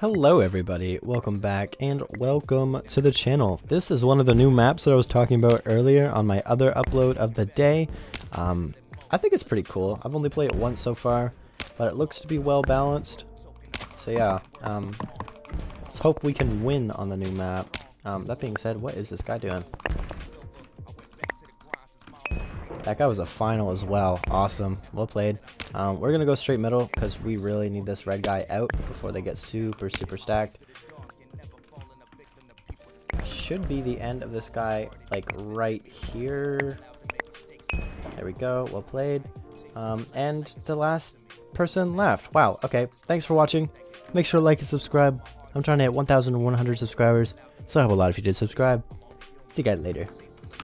Hello everybody, welcome back and welcome to the channel. This is one of the new maps that I was talking about earlier on my other upload of the day. Um, I think it's pretty cool. I've only played it once so far, but it looks to be well balanced. So yeah, um, let's hope we can win on the new map. Um, that being said, what is this guy doing? That guy was a final as well. Awesome. Well played. Um, we're going to go straight middle because we really need this red guy out before they get super, super stacked. Should be the end of this guy, like, right here. There we go. Well played. Um, and the last person left. Wow. Okay. Thanks for watching. Make sure to like and subscribe. I'm trying to hit 1,100 subscribers, so I help a lot if you did subscribe. See you guys later.